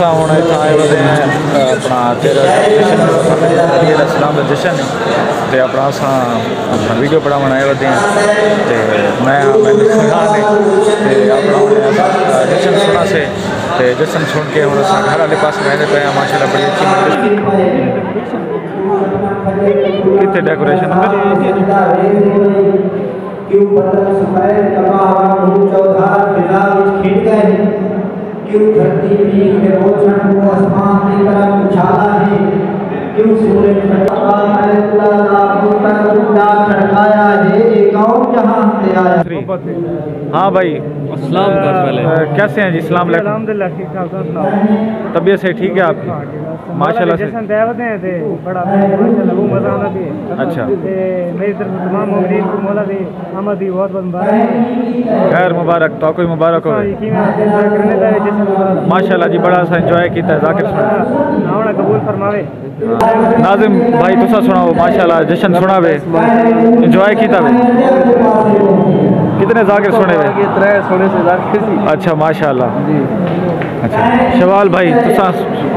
असा हूँ इतना आए हुए हैं अपना तेरा जशन अली सलाम का जशन है तो अपना असा अपना वीडियो बनावन आए हुए हैं तो मैं मैंने सुना ने ते अपना जशन सुना से ते जशन सुन के हम असा घर वाले पास रहने पे माशाल्लाह बड़ी अच्छी कितने डेकोरेशन क्यों सफ़ेद जमा हुआ मुँह चौधार फिजा विच गए क्यों धरती रोशन को आसमान की तरफ़ उछाला है। क्यों सूरज फटा है? खुदा ना मुस्तर खुदा खड़काया है। ये जहाँ से आया हाँ। भाई। इस्लाम कर पहले कैसे हैं जी? सलाम अलैकुम। अल्हम्दुलिल्लाह ठीक ठाक आप तबीयत से ठीक है आपकी? माशाल्लाह जश्न दावत हैं थे बड़ा माशाल्लाह वो मज़ा आना भी अच्छा। ते मेरी तरफ़ से तमाम मुमरीन को मौला दी आमद दी बहुत बहुत मुबारक। खैर मुबारक तो कोई मुबारक हो। माशाल्लाह जी बड़ा सा एंजॉय किया जाकिर सुना नावड़ा कबूल फरमावे। नाजिम भाई तुसा सुनाओ माशाल्लाह जशन सुना वे एंजॉय किया वे। कितने जाकिर सुने वे? त्रै सोने से जाकिर सी। अच्छा माशाल्लाह। अच्छा। शवाल भाई तुसा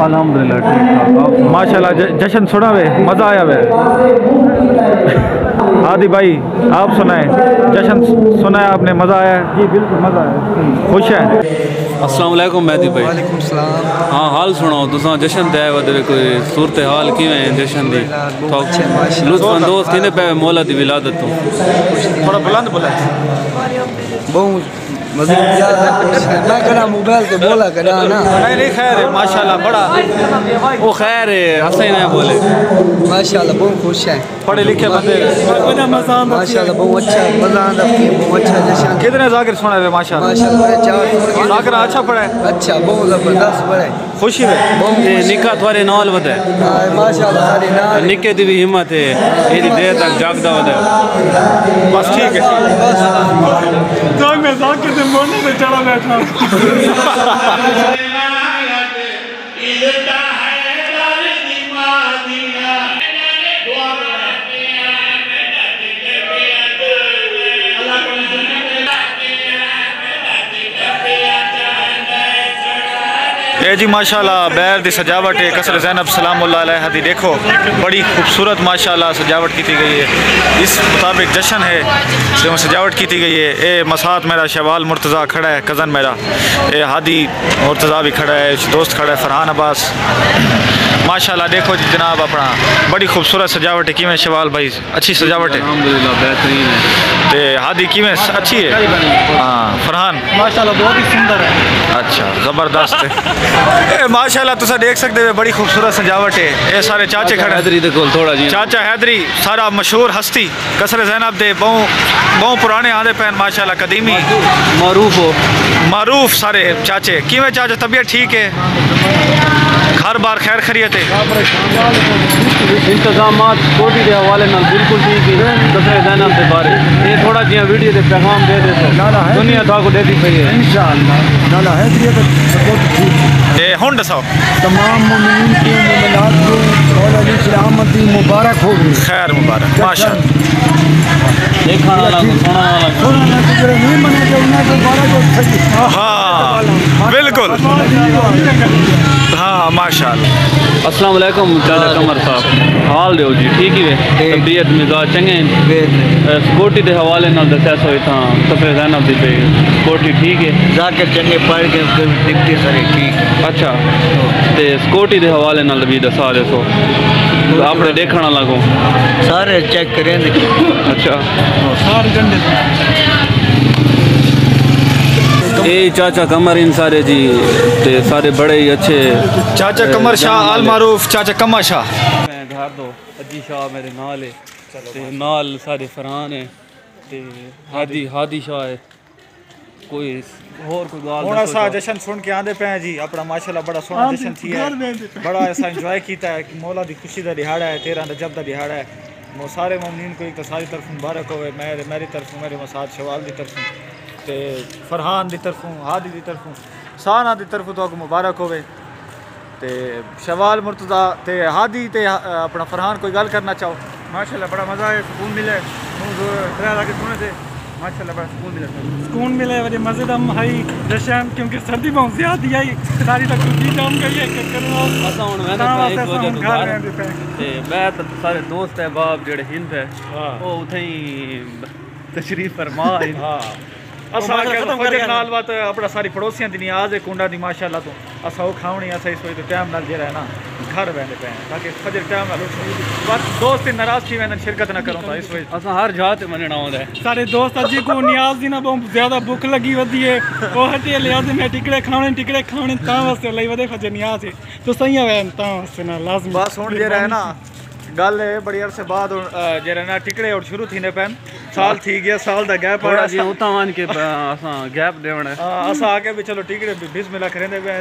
अल्हम्दुलिल्लाह ठीक माशाल्लाह जशन सुना वे मज़ा आया वे। आदि भाई आप सुनाए। जशन सुना है आपने मज़ा आया? जी बिल्कुल मज़ा आया। खुश है? अस्सलाम वालेकुम मेहदी भाई। वालेकुम सलाम। हाँ हाल सुनाओ। तुसा जशन ते आए वदे कोई सूरत हाल किवें जशन दी? तो लुत्फ अंदोज थीने पे मौला दी विलादत तो? थोड़ा बुलंद बोला। बहुत मज़े मैं करा मोबाइल के बोला करा ना। नहीं नहीं खैर है माशाल्लाह बड़ा। वो खैर है हंसे ना बोले। माशाल्लाह बहुत खुश है। पढ़े लिखे बंदे। माशाल्लाह बहुत अच्छा मज़ा आंदा बहुत अच्छा जश्न कितने जाकिर सुना है माशाल्लाह? माशाल्लाह चार जाकिर अच्छा पढ़ा? है अच्छा बहुत ज़बरदस्त बड़े खुशी है? ते निका थोड़े नाल वदे माशाल्लाह सारे ना निके दी भी हिम्मत है एदी देर तक जागदा वदे बस ठीक है। ऐसा किसी मोने में चला बैठा जी, माशाल्लाह, बैर दी सजावट है। कसर जैनब सलाम देखो, बड़ी खूबसूरत माशाल्लाह सजावट की गई है। इस मुताबिक जश्न है, जो सजावट की गई है। ए मसात मेरा, शवाल मुर्तज़ा खड़ा है, कज़न मेरा। ए, हादी मुर्तज़ा भी खड़ा है, दोस्त खड़ा है, फरहान अब्बास। माशाल्लाह, देखो जी, जनाब अपना, बड़ी खूबसूरत सजावट है। किमें शवाल भाई, अच्छी सजावट है। बेहतरीन है। ते हादी किमें अच्छी है? हाँ फरहान। माशाल्लाह बहुत ही सुंदर है। अच्छा ज़बरदस्त है। माशाल्लाह तुसा देख सकते हो बड़ी खूबसूरत सजावट है। ये सारे चाचे खड़े हैदरी दे कोल थोड़ा जी चाचा हैदरी सारा मशहूर हस्ती कसर जैनब दे बहु बहु पुराने आंदे पैन माशाल्लाह कदीमी। मारूफ हो। मारूफ सारे चाचे। किवें चाचा तबीयत ठीक है? घर बार खैर खरीत है। इंतज़ाम कोटी के हवाले बिल्कुल ठीक है दसरे जैनब के बारे। थोड़ा जिया वीडियो दे पैगाम दे दे तो। दुनिया था को देती पई है। इंशाअल्लाह। नाला है ये बहुत ठीक ए हुन दसो तमाम की मुमिनात को अली सलामत मुबारक हो खैर मुबारक माशाल्लाह वाला को सुना वाला को सोना ना नहीं मने तो उन्हें तो मुबारक हो सही हाँ बिल्कुल। हाँ माशाल्लाह अस्सलाम वालेकुम चाचा कमर साहब। हाल दियो जी ठीक ही वे? तबीयत मिजाज चंगे? कोटी के हवाले नाल दसिया सो इतना सफे जैनब दी पे कोटी ठीक है? जाकर चंगे पढ़ के दिखते सारे ठीक। अच्छा। ते स्कूटी के हवाले नाल भी दसा दे सो। आपने देखना लगो। सारे चेक करें। अच्छा। ए चाचा कमर इन सारे जी ते सारे बड़े ही अच्छे चाचा कमर शाह आल मारूफ चाचा कमा शाह मैं घर दो अजी शाह मेरे नाल है ते नाल सारे फरहान है ते हादी हादी शाह है कोई और कोई गाल ਹੁਣ दसो ਅਸਾਂ तो। ਜਸ਼ਨ ਸੁਣ ਕੇ ਆਂਦੇ ਪਏ ਹਾਂ ਜੀ ਆਪਣਾ ਮਾਸ਼ਾਅੱਲਾ ਬੜਾ ਸੋਹਣਾ ਜਸ਼ਨ ਥੀ ਹੈ ਬੜਾ ਅਸਾਂ ਇੰਜੋਏ ਕੀਤਾ ਹੈ ਕਿ ਮੌਲਾ ਦੀ ਖੁਸ਼ੀ ਦਾ ਦਿਹਾੜਾ ਹੈ 13 ਰਜਬ ਦਾ ਦਿਹਾੜਾ ਹੈ ਮੋ ਸਾਰੇ ਮੁਮਨੀਨ को एक तो सारी तरफ मुबारक होवे मेरे मेरी तरफों मेरे मसाद शवाल दी तरफों ਤੇ ਫਰਹਾਨ ਦੀ ਤਰਫੋਂ ਹਾਦੀ ਦੀ ਤਰਫੋਂ ਸਾਨਾ ਦੀ ਤਰਫੋਂ ਤੁਹਾਨੂੰ ਮੁਬਾਰਕ ਹੋਵੇ ਤੇ ਸ਼ਵਾਲ ਮੁਰਤਜ਼ਾ ਤੇ ਹਾਦੀ ਤੇ ਅ, ਆਪਣਾ ਫਰਹਾਨ ਕੋਈ ਗੱਲ ਕਰਨਾ ਚਾਹੋ माशाल्लाह बड़ा मजा है सुकून मिले मुंह जो ट्रायल आके सुने थे माशाल्लाह बड़ा सुकून मिला सुकून मिले वजह मस्जिद हम हई जशन क्योंकि सर्दी बहुत ज्यादा आई सारी तक छुट्टी जाम गई है कि करो असां हुन वेंदे ਤਾਂ ਪਏ ਵਾਸਤੇ ਇੱਕ ਵਜੇ ਸਾਨੂੰ ਤੋਂ ਘਰ ਬਾਅਦ ਰਹਿੰਦੇ ਪਏ ਤੇ ਮੈਂ ਤਾਂ ਸਾਰੇ ਦੋਸਤ ਹੈ ਬਾਪ ਜਿਹੜੇ ਹਿੰਦ ਹੈ ਉਹ ਉਥੇ ਹੀ ਤਸ਼ਰੀਫ ਫਰਮਾ ਹੈ हाँ असा के फजर नाल बात अपना सारी पड़ोसियाँ दी नियाज है कुंडा दी माशाल्लाह तो असा वो खावणी असा इस वजह तो टाइम नाल जेरा है ना घर वेंदे पे ताकि फजर टाइम नाल बस दोस्त नाराज़ थी वेंदन शिरकत ना करूँ था इस वजह असां हर जगह ते मञणा है सारे दोस्त अजी को नियाज दी ना बहुत ज़्यादा भूख लगी वधी है वो हटे लिहाज में टिकड़े खाने टिकड़े खाने ता वास्ते लई वदे फजे नियाज है तो सही है ता वास्ते ना लाजमी। बस हुन जेरा है ना गल है बड़ी अरसे बाद जेरा ना टिकड़े और शुरू थीने पैन। साल थी गया साल दा गैप थोड़ा पड़ा जिहा उतां वञ के असां गैप ॾियण असा आके भी चलो टिकड़े बिस्मिल्लाह करेंदे पे